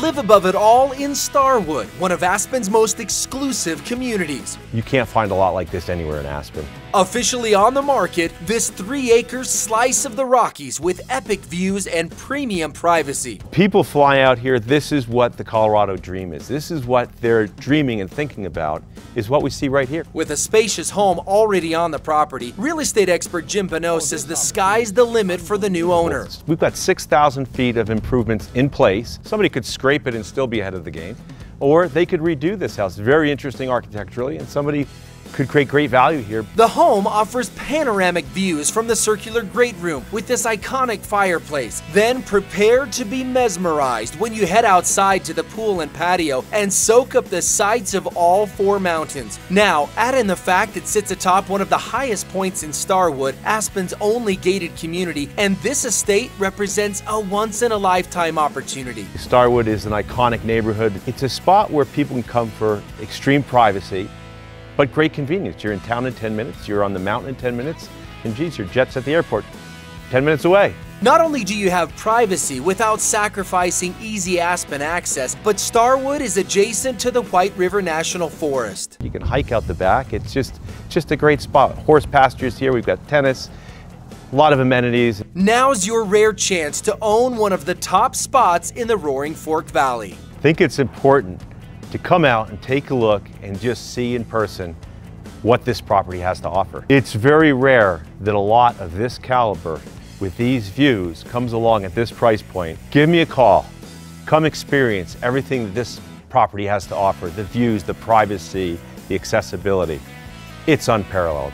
Live above it all in Starwood, one of Aspen's most exclusive communities. You can't find a lot like this anywhere in Aspen. Officially on the market, this three acre slice of the Rockies with epic views and premium privacy. People fly out here, this is what the Colorado dream is. This is what they're dreaming and thinking about, is what we see right here. With a spacious home already on the property, real estate expert Jim Bineau says the sky's the limit for the new owner. We've got 6,000 feet of improvements in place. Somebody could scrape it and still be ahead of the game, or they could redo this house. Very interesting architecturally, and somebody could create great value here. The home offers panoramic views from the circular great room with this iconic fireplace. Then prepare to be mesmerized when you head outside to the pool and patio and soak up the sights of all four mountains. Now, add in the fact it sits atop one of the highest points in Starwood, Aspen's only gated community, and this estate represents a once in a lifetime opportunity. Starwood is an iconic neighborhood. It's a spot where people can come for extreme privacy but great convenience. You're in town in 10 minutes, you're on the mountain in 10 minutes, and geez, your jet's at the airport 10 minutes away. Not only do you have privacy without sacrificing easy Aspen access, but Starwood is adjacent to the White River National Forest. You can hike out the back. It's just, just a great spot. Horse pastures here. We've got tennis, a lot of amenities. Now's your rare chance to own one of the top spots in the Roaring Fork Valley. I think it's important to come out and take a look and just see in person what this property has to offer. It's very rare that a lot of this caliber with these views comes along at this price point. Give me a call. Come experience everything that this property has to offer, the views, the privacy, the accessibility. It's unparalleled.